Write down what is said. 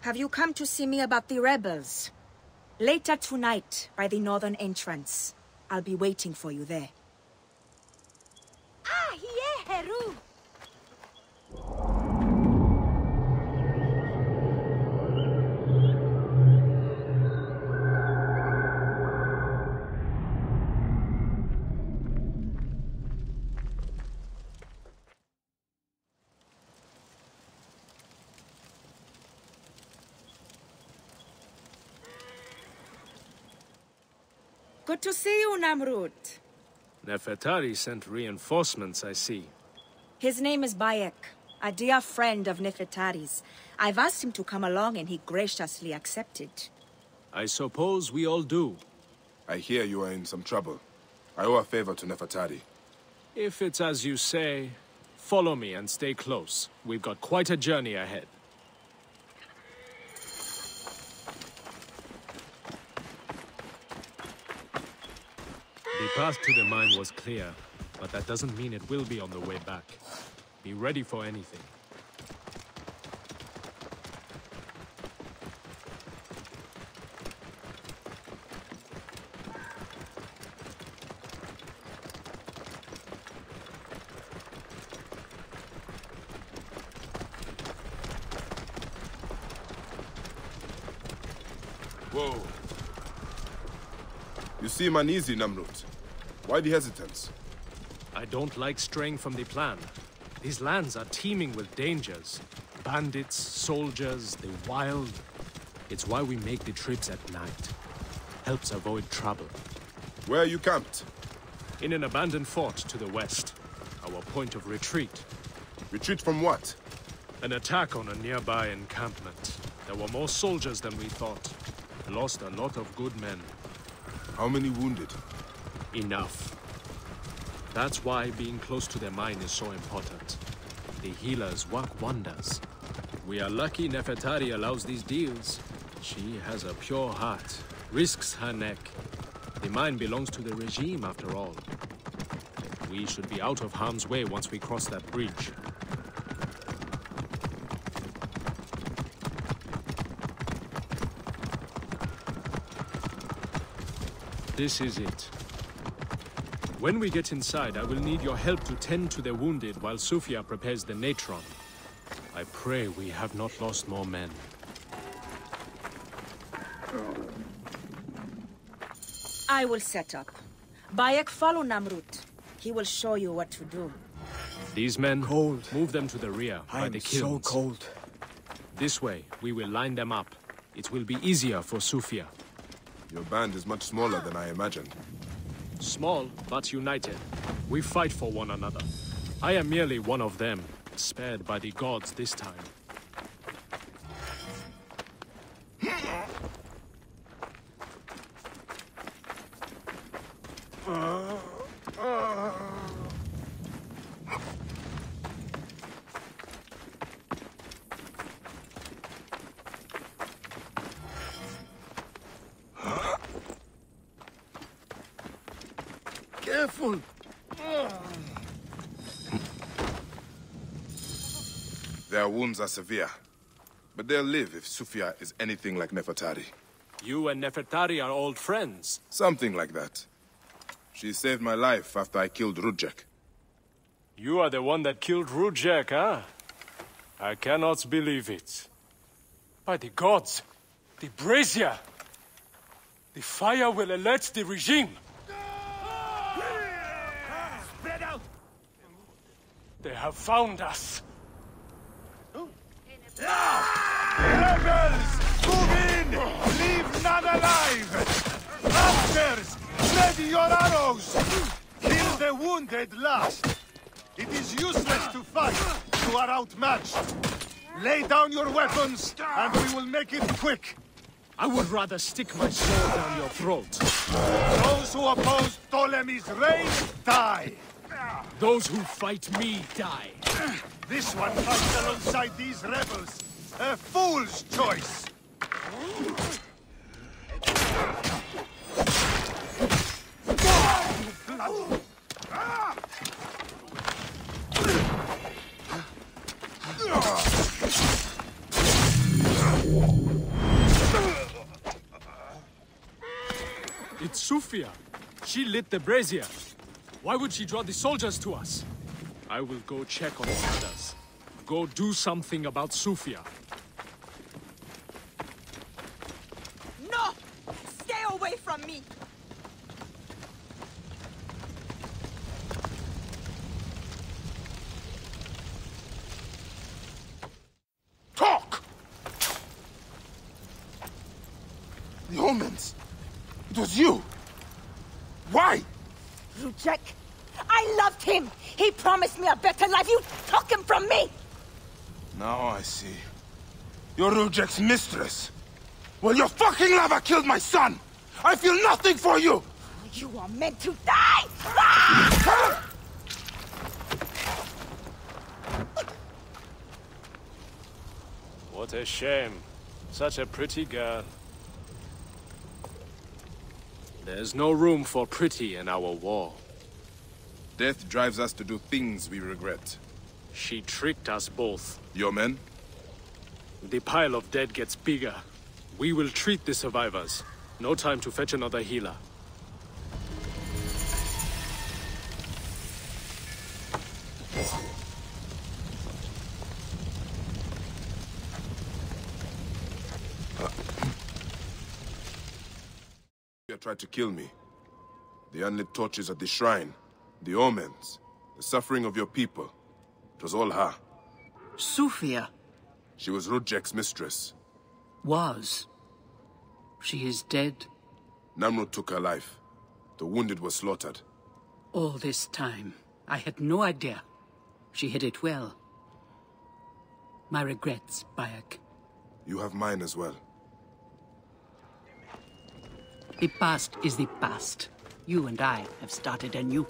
Have you come to see me about the rebels? Later tonight, by the northern entrance. I'll be waiting for you there. Ah, Yecheru! Good to see you, Namrud. Nefertari sent reinforcements, I see. His name is Bayek, a dear friend of Nefertari's. I've asked him to come along and he graciously accepted. I suppose we all do. I hear you are in some trouble. I owe a favor to Nefertari. If it's as you say, follow me and stay close. We've got quite a journey ahead. The path to the mine was clear, but that doesn't mean it will be on the way back. Be ready for anything. Whoa. You seem uneasy, Namrud. Why the hesitance? I don't like straying from the plan. These lands are teeming with dangers. Bandits, soldiers, the wild. It's why we make the trips at night. Helps avoid trouble. Where are you camped? In an abandoned fort to the west. Our point of retreat. Retreat from what? An attack on a nearby encampment. There were more soldiers than we thought. Lost a lot of good men. How many wounded? Enough. That's why being close to the mine is so important. The healers work wonders. We are lucky Nefertari allows these deals. She has a pure heart, risks her neck. The mine belongs to the regime after all. We should be out of harm's way once we cross that bridge. This is it. When we get inside, I will need your help to tend to the wounded while Sufia prepares the natron. I pray we have not lost more men. I will set up. Bayek, follow Namrud. He will show you what to do. These men, Cold. move them to the rear by I'm the so cold. This way, we will line them up. It will be easier for Sufia. Your band is much smaller than I imagined. Small, but united. We fight for one another. I am merely one of them, spared by the gods this time. Careful! Their wounds are severe. But they'll live if Sufia is anything like Nefertari. You and Nefertari are old friends. Something like that. She saved my life after I killed Rudjek. You are the one that killed Rudjek, huh? I cannot believe it. By the gods, the brazier! The fire will alert the regime! Spread out! They have found us! Rebels! Move in! Leave none alive! Archers! Ready your arrows! Kill the wounded last! It is useless to fight! You are outmatched! Lay down your weapons, and we will make it quick! I would rather stick my sword down your throat. Those who oppose Ptolemy's reign, die! Those who fight me die. This one fights alongside these rebels! A fool's choice! It's Sufia. She lit the brazier. Why would she draw the soldiers to us? I will go check on the others. Go do something about Sufia. No! Stay away from me! Talk! The omens. It was you. Why? Rudjek, I loved him! He promised me a better life! You took him from me! Now I see. You're Rudjek's mistress. Well, your fucking lover killed my son! I feel nothing for you! You are meant to die! Ah! What a shame. Such a pretty girl. There's no room for pretty in our war. Death drives us to do things we regret. She tricked us both. Your men? The pile of dead gets bigger. We will treat the survivors. No time to fetch another healer. You tried to kill me. The unlit torches at the shrine, the omens, the suffering of your people. It was all her. Sufia She was Rudjek's mistress. was. She is dead Namrud took her life. The wounded were slaughtered. all this time. I had no idea. She hid it well. My regrets, Bayek. You have mine as well. The past is the past. You and I have started anew.